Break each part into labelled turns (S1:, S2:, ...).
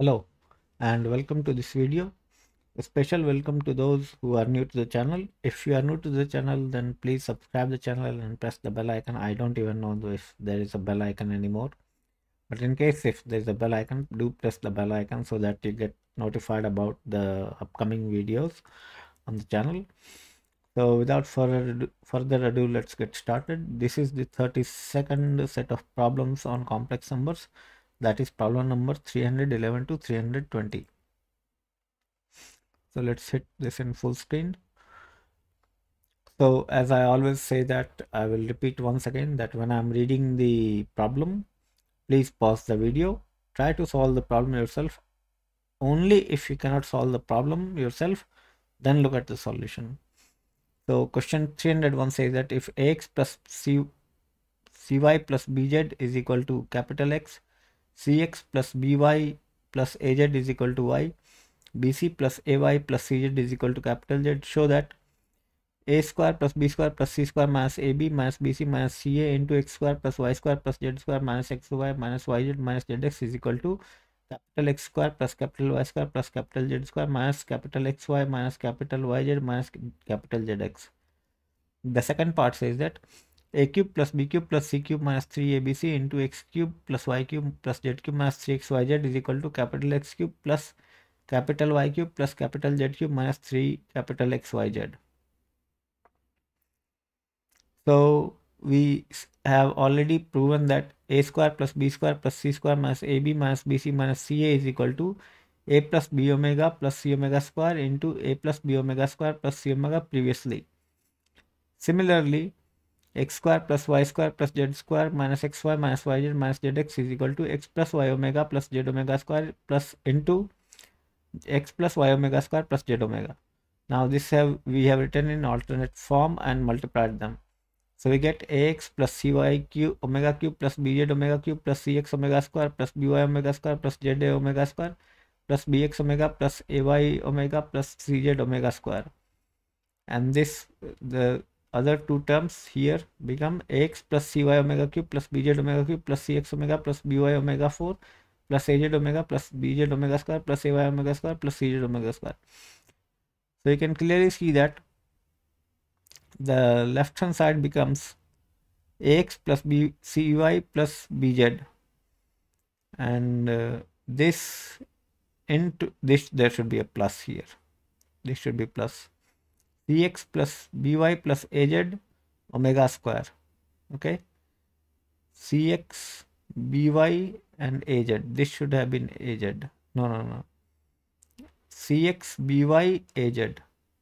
S1: Hello and welcome to this video. A special welcome to those who are new to the channel. If you are new to the channel then please subscribe the channel and press the bell icon. I don't even know if there is a bell icon anymore. But in case if there is a bell icon do press the bell icon so that you get notified about the upcoming videos on the channel. So without further ado, further ado let's get started. This is the 32nd set of problems on complex numbers that is problem number 311 to 320 so let's hit this in full screen. So as i always say that i will repeat once again that when i'm reading the problem please pause the video. Try to solve the problem yourself. Only if you cannot solve the problem yourself then look at the solution. So question 301 says that if ax plus c cy plus bz is equal to capital x cx plus by plus az is equal to y bc plus ay plus cz is equal to capital Z show that a square plus b square plus c square minus ab minus bc minus ca into x square plus y square plus z square minus xy minus yz minus zx is equal to capital X square plus capital Y square plus capital Z square minus capital XY minus capital YZ minus capital ZX. The second part says that a cube plus b cube plus c cube minus 3abc into x cube plus y cube plus z cube minus 3xyz is equal to capital X cube plus capital Y cube plus capital Z cube minus 3 capital XYZ. So we have already proven that a square plus b square plus c square minus ab minus bc minus ca is equal to a plus b omega plus c omega square into a plus b omega square plus c omega previously. Similarly, x square plus y square plus z square minus xy minus yz minus zx is equal to x plus y omega plus z omega square plus into x plus y omega square plus z omega. Now this have we have written in alternate form and multiplied them. So we get ax plus cy cube omega cube plus bz omega cube plus cx omega square plus by omega square plus z omega square plus bx omega plus ay omega plus cz omega square. And this the other two terms here become x plus cy omega cube plus bz omega cube plus cx omega plus by omega 4 plus az omega plus bz omega square plus ay omega square plus cz omega square. So you can clearly see that the left hand side becomes ax plus b cy plus bz. And uh, this into this there should be a plus here. This should be plus cx plus by plus az omega square okay? cx by and az. This should have been az. No no no. cx by az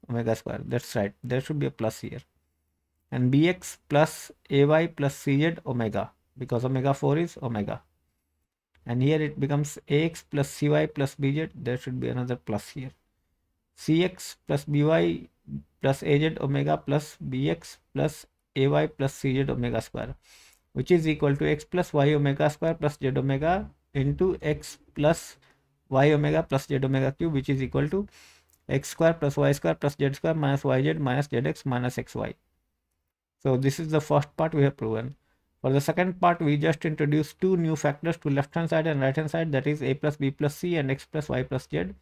S1: omega square. That's right. There should be a plus here. And bx plus ay plus cz omega because omega 4 is omega. And here it becomes ax plus cy plus bz. There should be another plus here. cx plus by plus az omega plus bx plus ay plus cz omega square which is equal to x plus y omega square plus z omega into x plus y omega plus z omega cube which is equal to x square plus y square plus z square minus yz minus zx minus xy. So this is the first part we have proven. For the second part, we just introduced two new factors to left hand side and right hand side that is a plus b plus c and x plus y plus z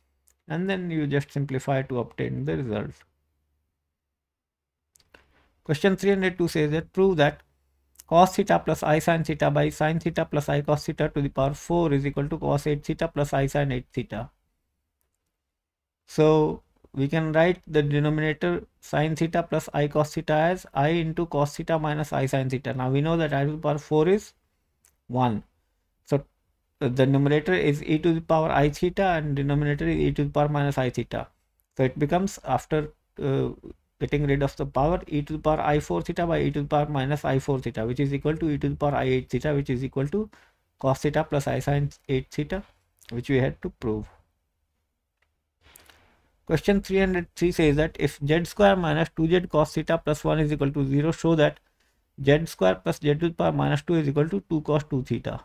S1: and then you just simplify to obtain the result. Question 302 says that prove that cos theta plus i sin theta by sin theta plus i cos theta to the power 4 is equal to cos 8 theta plus i sin 8 theta. So we can write the denominator sin theta plus i cos theta as i into cos theta minus i sin theta. Now we know that i to the power 4 is 1. So the numerator is e to the power i theta and denominator is e to the power minus i theta. So it becomes after uh, getting rid of the power e to the power i4 theta by e to the power minus i4 theta which is equal to e to the power i8 theta which is equal to cos theta plus i sin 8 theta which we had to prove. Question 303 says that if z square minus 2z cos theta plus 1 is equal to 0 show that z square plus z to the power minus 2 is equal to 2 cos 2 theta.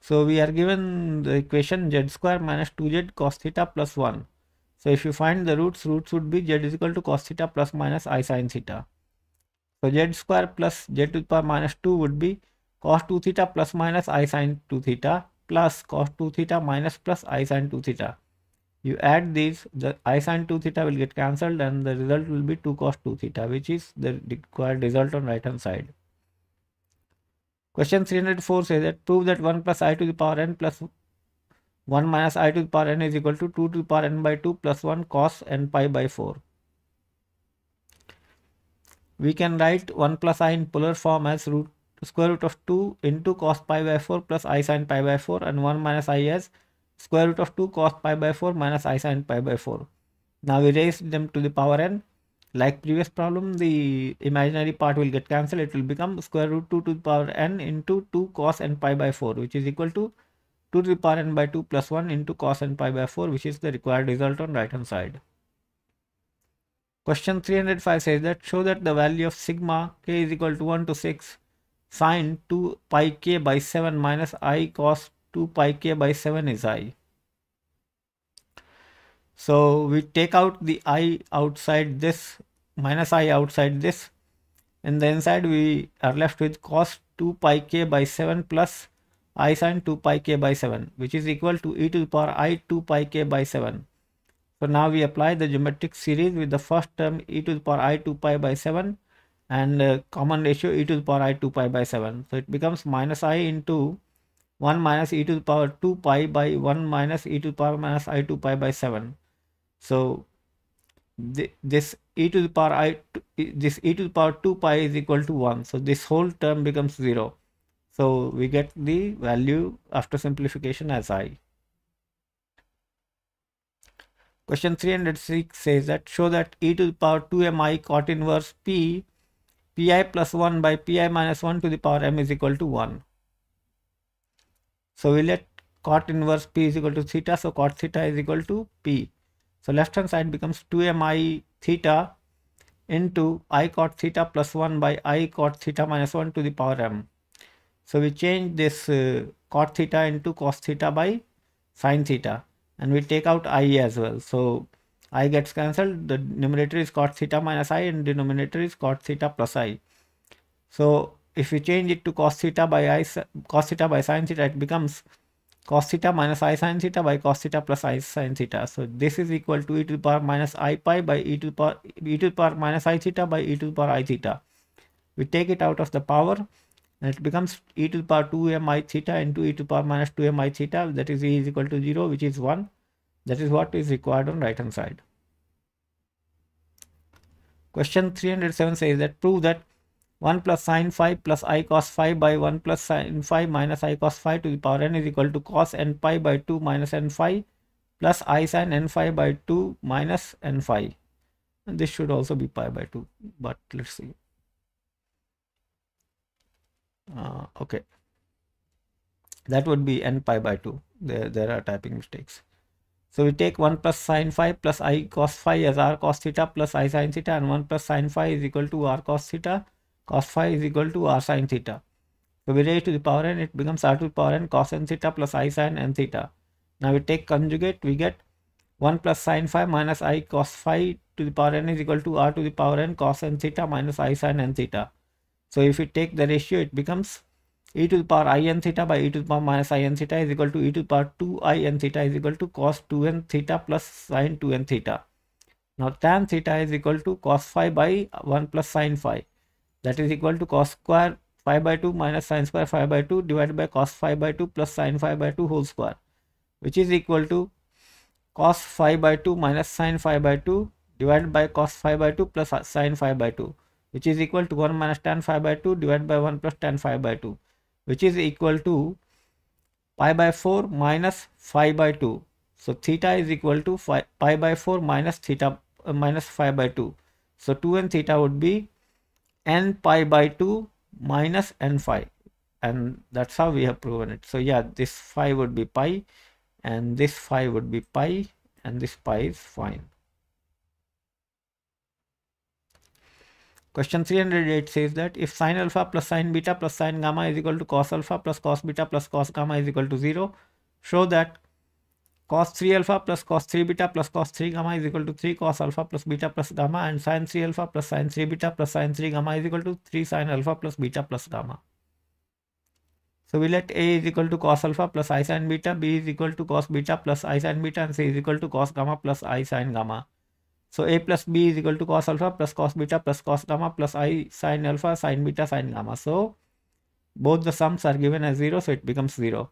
S1: So we are given the equation z square minus 2z cos theta plus 1 so if you find the roots, roots would be z is equal to cos theta plus minus i sin theta. So z square plus z to the power minus 2 would be cos 2 theta plus minus i sin 2 theta plus cos 2 theta minus plus i sin 2 theta. You add these, the i sin 2 theta will get cancelled and the result will be 2 cos 2 theta which is the required result on right hand side. Question 304 says that prove that 1 plus i to the power n plus 1 minus i to the power n is equal to 2 to the power n by 2 plus 1 cos n pi by 4. We can write 1 plus i in polar form as root square root of 2 into cos pi by 4 plus i sin pi by 4 and 1 minus i as square root of 2 cos pi by 4 minus i sin pi by 4. Now we raise them to the power n. Like previous problem, the imaginary part will get cancelled. It will become square root 2 to the power n into 2 cos n pi by 4 which is equal to 2 to the power n by 2 plus 1 into cos n pi by 4 which is the required result on right hand side. Question 305 says that show that the value of sigma k is equal to 1 to 6 sine 2 pi k by 7 minus i cos 2 pi k by 7 is i. So we take out the i outside this minus i outside this and the inside we are left with cos 2 pi k by 7 plus i sin 2 pi k by 7 which is equal to e to the power i 2 pi k by 7. So now we apply the geometric series with the first term e to the power i 2 pi by 7 and uh, common ratio e to the power i 2 pi by 7. So it becomes minus i into 1 minus e to the power 2 pi by 1 minus e to the power minus i 2 pi by 7. So th this e to the power i this e to the power 2 pi is equal to 1. So this whole term becomes 0. So we get the value after simplification as i. Question 306 says that show that e to the power 2mi cot inverse p pi plus 1 by pi minus 1 to the power m is equal to 1. So we let cot inverse p is equal to theta. So cot theta is equal to p. So left hand side becomes 2mi theta into i cot theta plus 1 by i cot theta minus 1 to the power m. So we change this uh, cot theta into cos theta by sine theta and we take out i as well. So i gets cancelled. The numerator is cot theta minus i and denominator is cot theta plus i. So if we change it to cos theta by i cos theta by sine theta, it becomes cos theta minus i sine theta by cos theta plus i sine theta. So this is equal to e to the power minus i pi by e to the power e to the power minus i theta by e to the power i theta. We take it out of the power and it becomes e to the power 2mi theta into e to the power minus 2mi theta that is e is equal to 0 which is 1 that is what is required on right hand side. Question 307 says that prove that 1 plus sine phi plus i cos phi by 1 plus sine phi minus i cos phi to the power n is equal to cos n pi by 2 minus n phi plus i sin n phi by 2 minus n phi. And this should also be pi by 2 but let's see uh, okay. That would be n pi by 2 there there are typing mistakes. So we take 1 plus sine phi plus i cos phi as r cos theta plus i sin theta and 1 plus sine phi is equal to r cos theta cos phi is equal to r sin theta. So we raise to the power n it becomes r to the power n cos n theta plus i sin n theta. Now we take conjugate we get 1 plus sine phi minus i cos phi to the power n is equal to r to the power n cos n theta minus i sin n theta so if we take the ratio, it becomes e to the power i n theta by e to the power minus i n theta is equal to e to the power 2 i n theta is equal to cos 2 n theta plus sin 2 n theta. Now tan theta is equal to cos phi by 1 plus sin phi that is equal to cos square phi by 2 minus sin square phi by 2 divided by cos phi by 2 plus sin phi by 2 whole square which is equal to cos phi by 2 minus sin phi by 2 divided by cos phi by 2 plus sin phi by 2 which is equal to 1 minus tan phi by 2 divided by 1 plus tan phi by 2 which is equal to pi by 4 minus phi by 2. So theta is equal to phi, pi by 4 minus theta uh, minus phi by 2. So 2 and theta would be n pi by 2 minus n phi and that's how we have proven it. So yeah this phi would be pi and this phi would be pi and this pi is fine. Question 308 says that if sine alpha plus sine beta plus sine gamma is equal to cos alpha plus cos beta plus cos gamma is equal to 0, show that cos 3 alpha plus cos 3 beta plus cos 3 gamma is equal to 3 cos alpha plus beta plus gamma and sine 3 alpha plus sine 3 beta plus sine 3 gamma is equal to 3 sine alpha plus beta plus gamma. So we let A is equal to cos alpha plus I sin beta, B is equal to cos beta plus I sin beta and C is equal to cos gamma plus I sin gamma. So A plus B is equal to cos alpha plus cos beta plus cos gamma plus I sin alpha sin beta sin gamma. So both the sums are given as 0 so it becomes 0.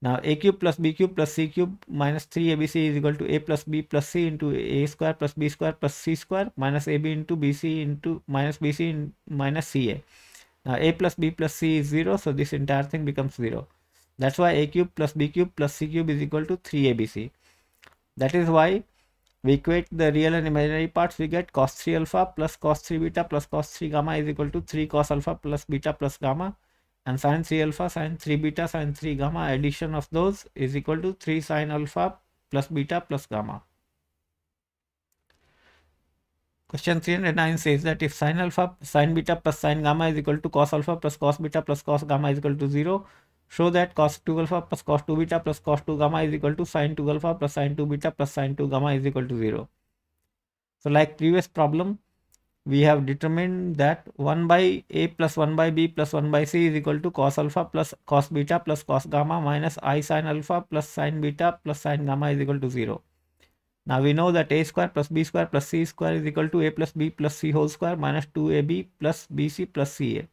S1: Now a cube plus b cube plus c cube minus 3abc is equal to a plus b plus c into a square plus b square plus c square minus ab into bc into minus bc in minus ca. Now a plus b plus c is 0 so this entire thing becomes 0. That's why a cube plus b cube plus c cube is equal to 3abc. That is why we equate the real and imaginary parts we get cos 3 alpha plus cos 3 beta plus cos 3 gamma is equal to 3 cos alpha plus beta plus gamma and sine 3 alpha sine 3 beta sine 3 gamma addition of those is equal to 3 sine alpha plus beta plus gamma. Question 309 says that if sine alpha sine beta plus sine gamma is equal to cos alpha plus cos beta plus cos gamma is equal to 0, show that cos 2 alpha plus cos 2 beta plus cos 2 gamma is equal to sine 2 alpha plus sine 2 beta plus sine 2 gamma is equal to 0. So like previous problem, we have determined that 1 by a plus 1 by b plus 1 by c is equal to cos alpha plus cos beta plus cos gamma minus i sin alpha plus sin beta plus sin gamma is equal to 0. Now we know that a square plus b square plus c square is equal to a plus b plus c whole square minus 2ab plus bc plus ca.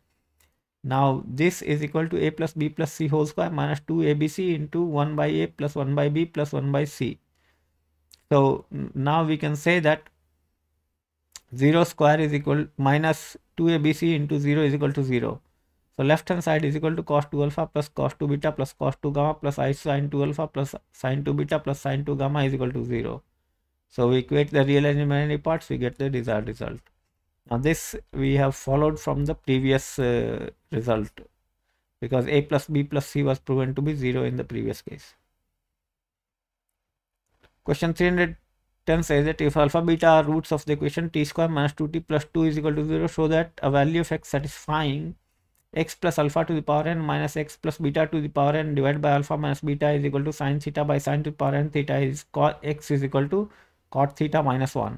S1: Now this is equal to a plus b plus c whole square minus 2abc into 1 by a plus 1 by b plus 1 by c. So now we can say that 0 square is equal minus 2abc into 0 is equal to 0. So left hand side is equal to cos 2 alpha plus cos 2 beta plus cos 2 gamma plus i sin 2 alpha plus sin 2 beta plus sin 2 gamma is equal to 0. So we equate the real and imaginary parts, we get the desired result. Now this we have followed from the previous uh, result because a plus b plus c was proven to be 0 in the previous case. Question 310 says that if alpha beta are roots of the equation t square minus 2t plus 2 is equal to 0 show that a value of x satisfying x plus alpha to the power n minus x plus beta to the power n divided by alpha minus beta is equal to sine theta by sine to the power n theta is cot x is equal to cot theta minus 1.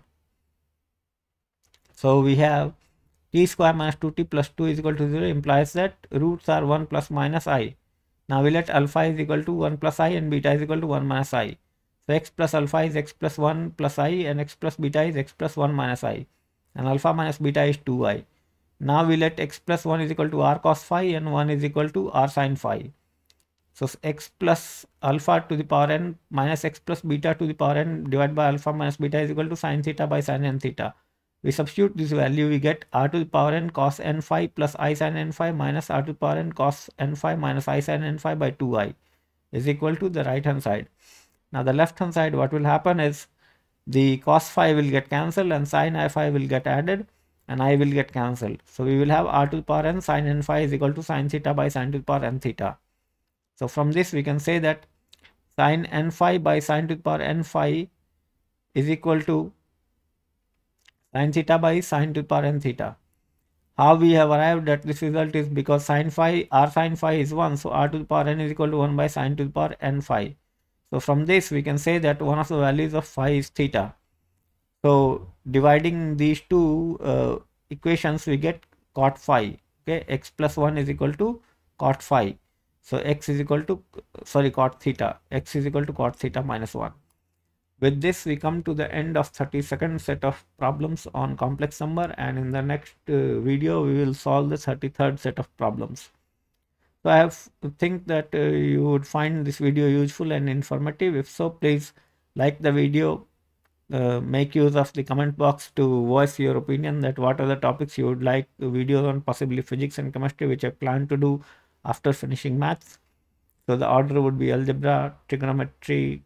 S1: So we have t square minus 2t plus 2 is equal to 0 implies that roots are 1 plus minus i. Now we let alpha is equal to 1 plus i and beta is equal to 1 minus i. So x plus alpha is x plus 1 plus i and x plus beta is x plus 1 minus i and alpha minus beta is 2i. Now we let x plus 1 is equal to r cos phi and 1 is equal to r sin phi. So x plus alpha to the power n minus x plus beta to the power n divided by alpha minus beta is equal to sin theta by sin n theta. We substitute this value, we get r to the power n cos n phi plus i sin n phi minus r to the power n cos n phi minus i sin n phi by 2i is equal to the right hand side. Now the left hand side what will happen is the cos phi will get cancelled and sin i phi will get added and i will get cancelled. So we will have r to the power n sin n phi is equal to sin theta by sin to the power n theta. So from this we can say that sin n phi by sin to the power n phi is equal to sin theta by sin to the power n theta. How we have arrived at this result is because sin phi r sin phi is 1 so r to the power n is equal to 1 by sin to the power n phi. So from this we can say that one of the values of phi is theta. So dividing these two uh, equations we get cot phi. Okay, x plus 1 is equal to cot phi. So x is equal to sorry cot theta. x is equal to cot theta minus 1. With this we come to the end of 32nd set of problems on complex number and in the next uh, video we will solve the 33rd set of problems. So I have think that uh, you would find this video useful and informative. If so, please like the video, uh, make use of the comment box to voice your opinion that what are the topics you would like videos on possibly physics and chemistry which I plan to do after finishing maths. So the order would be algebra, trigonometry,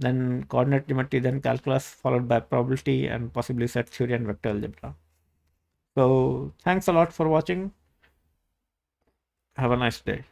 S1: then coordinate geometry, then calculus, followed by probability and possibly set theory and vector algebra. So thanks a lot for watching. Have a nice day.